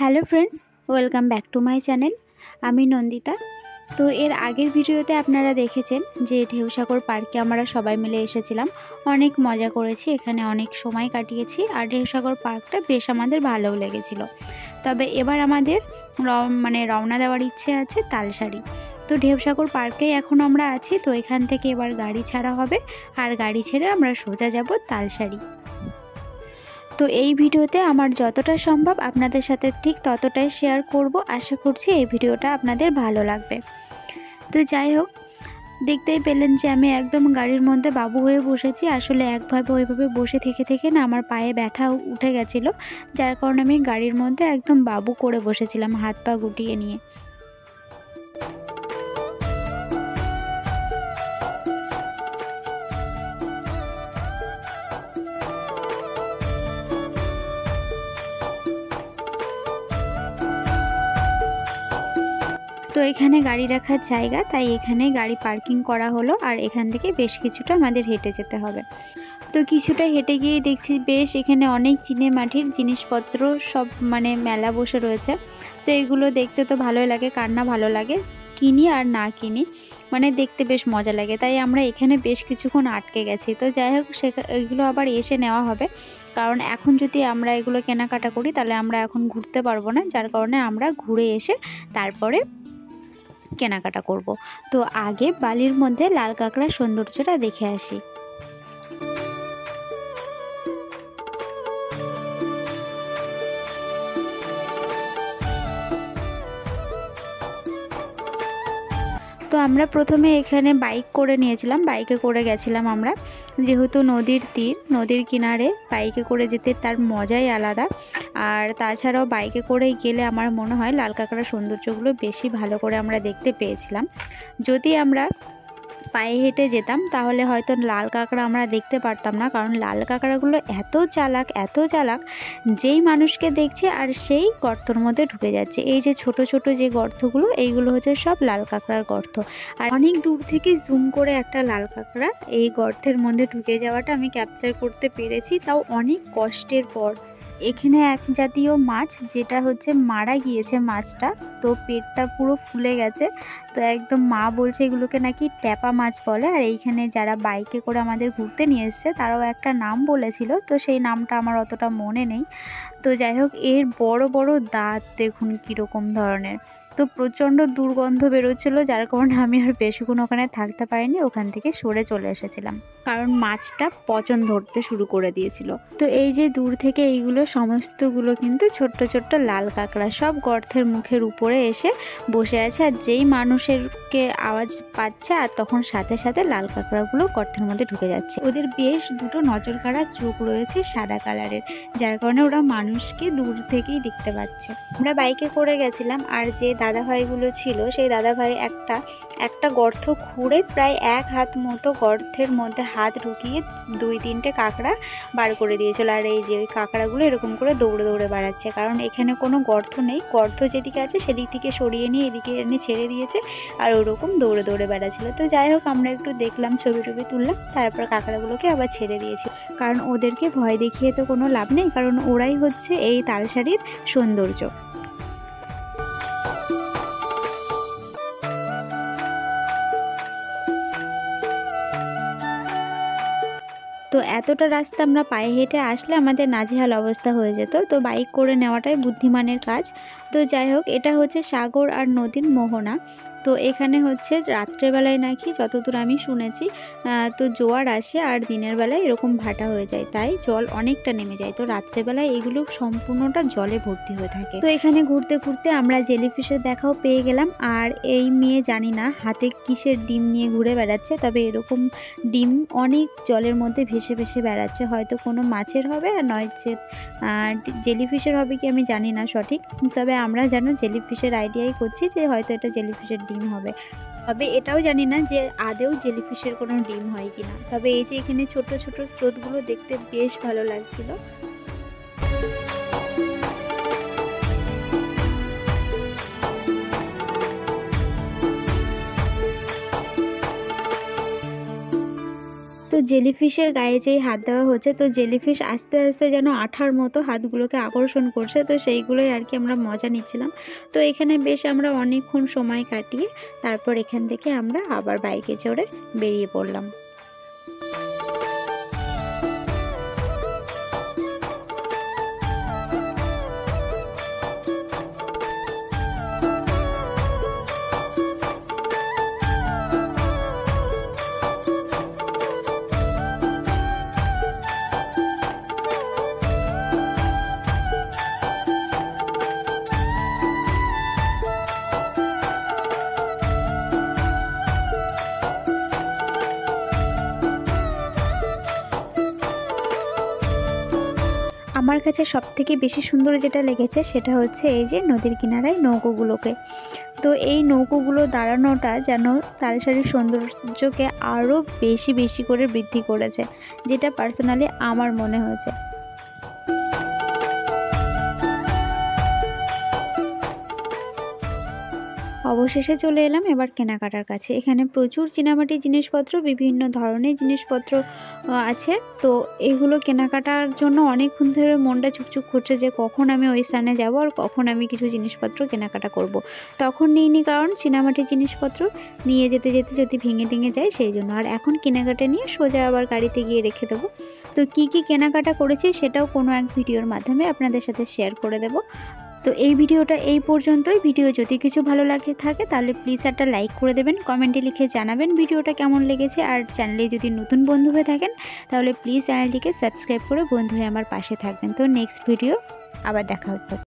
Hello friends, welcome back to my channel. আমি নন্দিতা। তো এর আগের ভিডিওতে আপনারা দেখেছেন যে ঢেউসাগর পার্কে আমরা সবাই মিলে এসেছিলাম। অনেক মজা করেছি, এখানে অনেক সময় কাটিয়েছি আর ঢেউসাগর পার্কটা বেশ আমাদের ভালোও লেগেছিল। তবে এবার আমাদের মানে রওনা দেওয়ার ইচ্ছে আছে তালসারি তো ঢেউসাগর পার্কেই এখন আমরা আছি, তো এখান থেকে এবার গাড়ি ছাড়া হবে আর গাড়ি ছেড়ে আমরা সোজা যাব তালসারি তো এই ভিডিওতে আমার যতটা সম্ভব আপনাদের সাথে ঠিক ততটাই শেয়ার করব। আশা করছি এই ভিডিওটা আপনাদের ভালো লাগবে। তো যাই হোক, দেখতেই পেলেন যে আমি একদম গাড়ির মধ্যে বাবু হয়ে বসেছি। আসলে একভাবে ওইভাবে বসে থেকে থেকে না আমার পায়ে ব্যথা উঠে গেছিল। যার কারণে আমি গাড়ির মধ্যে একদম বাবু করে বসেছিলাম, হাত পা গুটিয়ে নিয়ে। তো এখানে গাড়ি রাখার জায়গা, তাই এখানে গাড়ি পার্কিং করা হলো আর এখান থেকে বেশ কিছুটা আমাদের হেঁটে যেতে হবে। তো কিছুটা হেঁটে গিয়ে দেখছি বেশ এখানে অনেক চিনে মাটির জিনিসপত্র সব মানে মেলা বসে রয়েছে। তো এগুলো দেখতে তো ভালোই লাগে, কার না ভালো লাগে, কিনি আর না কিনি মানে দেখতে বেশ মজা লাগে। তাই আমরা এখানে বেশ কিছুক্ষণ আটকে গেছি। তো যাই হোক সে এগুলো আবার এসে নেওয়া হবে। কারণ এখন যদি আমরা এগুলো কেনাকাটা করি, তাহলে আমরা এখন ঘুরতে পারব না। যার কারণে আমরা ঘুরে এসে তারপরে কেনাকাটা করব। তো আগে বালির মধ্যে লাল কাঁকড়ার সৌন্দর্যটা দেখে আসি। তো আমরা প্রথমে এখানে বাইক করে নিয়েছিলাম বাইকে করে গেছিলাম আমরা। যেহেতু নদীর তীর, নদীর কিনারে বাইকে করে যেতে তার মজাই আলাদা। আর তাছাড়াও বাইকে করে গেলে আমার মনে হয় লাল কাঁকড়ার সৌন্দর্যগুলো বেশি ভালো করে আমরা দেখতে পেয়েছিলাম। যদি আমরা পায়ে হেঁটে যেতাম, তাহলে হয়তো লাল কাঁকড়া আমরা দেখতে পারতাম না। কারণ লাল কাঁকড়াগুলো এত চালাক এত চালাক, যেই মানুষকে দেখছে আর সেই গর্তর মধ্যে ঢুকে যাচ্ছে। এই যে ছোট ছোট যে গর্তগুলো, এইগুলো হচ্ছে সব লাল কাঁকড়ার গর্ত। আর অনেক দূর থেকে জুম করে একটা লাল কাঁকড়া এই গর্তের মধ্যে ঢুকে যাওয়াটা আমি ক্যাপচার করতে পেরেছি। তাও অনেক কষ্টের পর। এখানে এক জাতীয় মাছ যেটা হচ্ছে মারা গিয়েছে মাছটা। তো পেটটা পুরো ফুলে গেছে। তো একদম মা বলছে এগুলোকে নাকি ট্যাপা মাছ বলে। আর এইখানে যারা বাইকে করে আমাদের ঘুরতে নিয়ে এসছে, তারাও একটা নাম বলেছিল। তো সেই নামটা আমার অতটা মনে নেই। তো যাই হোক, এর বড় বড় দাঁত দেখুন কীরকম ধরনের। তো প্রচণ্ড দুর্গন্ধ বেরোচ্ছিল, যার কারণে আমি আর বেশিক্ষণ ওখানে থাকতে পারিনি, ওখান থেকে সরে চলে এসেছিলাম। কারণ মাছটা পচন ধরতে শুরু করে দিয়েছিল। তো এই যে দূর থেকে এইগুলো সমস্তগুলো কিন্তু ছোট্ট ছোট্ট লাল কাঁকড়া, সব গর্তের মুখের উপরে এসে বসে আছে। আর যেই মানুষেরকে আওয়াজ পাচ্ছে, আর তখন সাথে সাথে লাল কাঁকড়াগুলো গর্তের মধ্যে ঢুকে যাচ্ছে। ওদের বেশ দুটো নজর কাড়া চোখ রয়েছে সাদা কালারের, যার কারণে ওরা মানুষকে দূর থেকেই দেখতে পাচ্ছে। আমরা বাইকে করে গেছিলাম আর যে দাদাভাইগুলো ছিল, সেই দাদাভাই একটা একটা গর্ত খুঁড়ে প্রায় এক হাত মতো গর্তের মধ্যে হাত ঢুকিয়ে দুই তিনটে কাঁকড়া বার করে দিয়েছিল। আর এই যে ওই কাঁকড়াগুলো এরকম করে দৌড়ে দৌড়ে বেড়াচ্ছে। কারণ এখানে কোনো গর্ত নেই। গর্ত যেদিকে আছে সেদিক থেকে সরিয়ে নিয়ে এদিকে এনে ছেড়ে দিয়েছে আর ওরকম দৌড়ে দৌড়ে বেড়াচ্ছিল। তো যাই হোক, আমরা একটু দেখলাম, ছবি টবি তুললাম, তারপর কাঁকড়াগুলোকে আবার ছেড়ে দিয়েছি। কারণ ওদেরকে ভয় দেখিয়ে তো কোনো লাভ নেই। কারণ ওরাই হচ্ছে এই তালসারির সৌন্দর্য। তো এতটা রাস্তা আমরা পায়ে হেঁটে আসলে আমাদের নাজেহাল অবস্থা হয়ে যেত। তো বাইক করে নেওয়াটাই বুদ্ধিমানের কাজ। তো যাই হোক, এটা হচ্ছে সাগর আর নদীর মোহনা। তো এখানে হচ্ছে রাত্রেবেলায় নাকি যতদূর আমি শুনেছি তো জোয়ার আসে আর দিনের বেলায় এরকম ভাটা হয়ে যায়, তাই জল অনেকটা নেমে যায়। তো রাত্রেবেলায় এগুলো সম্পূর্ণটা জলে ভর্তি হয়ে থাকে। তো এখানে ঘুরতে ঘুরতে আমরা জেলিফিশের দেখাও পেয়ে গেলাম। আর এই মেয়ে জানি না হাতে কিসের ডিম নিয়ে ঘুরে বেড়াচ্ছে, তবে এরকম ডিম অনেক জলের মধ্যে ভেসে ভেসে বেড়াচ্ছে। হয়তো কোনো মাছের হবে আর নয়ছে জেলিফিশের হবে কি আমি জানি না সঠিক। তবে আমরা যেন জেলিফিশের আইডিয়াই করছি যে হয়তো এটা জেলিফিশের ডিম হবে। তবে এটাও জানি না যে আদেও জেলিফিশের কোনো ডিম হয় কিনা। তবে এই যে এখানে ছোট ছোট স্রোতগুলো দেখতে বেশ ভালো লাগছিল। জেলিফিশের গায়ে যেই হাত দেওয়া হচ্ছে, তো জেলিফিশ আস্তে আস্তে যেন আঠার মতো হাতগুলোকে আকর্ষণ করছে, তো সেইগুলোই আর কি আমরা মজা নিচ্ছিলাম। তো এখানে বেশ আমরা অনেকক্ষণ সময় কাটিয়ে তারপর এখান থেকে আমরা আবার বাইকে চড়ে বেরিয়ে পড়লাম। আমার কাছে সব থেকে বেশি সুন্দর যেটা লেগেছে সেটা হচ্ছে এই যে নদীর কিনারায় নৌকোগুলোকে। তো এই নৌকোগুলো দাঁড়ানোটা যেন তালসারির সৌন্দর্যকে আরও বেশি বেশি করে বৃদ্ধি করেছে, যেটা পার্সোনালি আমার মনে হয়েছে। অবশেষে চলে এলাম এবার কেনাকাটার কাছে। এখানে প্রচুর চীনামাটির জিনিসপত্র, বিভিন্ন ধরনের জিনিসপত্র আছে। তো এগুলো কেনাকাটার জন্য অনেকক্ষণ ধরে মনটা চুকচুক করছে যে কখন আমি ওই স্থানে যাব আর কখন আমি কিছু জিনিসপত্র কেনাকাটা করব। তখন নিইনি কারণ চীনামাটির জিনিসপত্র নিয়ে যেতে যেতে যদি ভেঙে টেঙে যায় সেই জন্য। আর এখন কেনাকাটা নিয়ে সোজা আবার গাড়িতে গিয়ে রেখে দেবো। তো কি কি কেনাকাটা করেছি সেটাও কোনো এক ভিডিওর মাধ্যমে আপনাদের সাথে শেয়ার করে দেব। তো এই ভিডিওটা এই পর্যন্তই। ভিডিও যদি কিছু ভালো লাগে থাকে, তাহলে প্লিজ একটা লাইক করে দেবেন কমেন্টে লিখে জানাবেন ভিডিওটা কেমন লেগেছে। আর চ্যানেলে যদি নতুন বন্ধু হয়ে থাকেন, তাহলে প্লিজ চ্যানেলটিকে সাবস্ক্রাইব করে বন্ধু হয়ে আমার পাশে থাকবেন। তো নেক্সট ভিডিও আবার দেখা হতো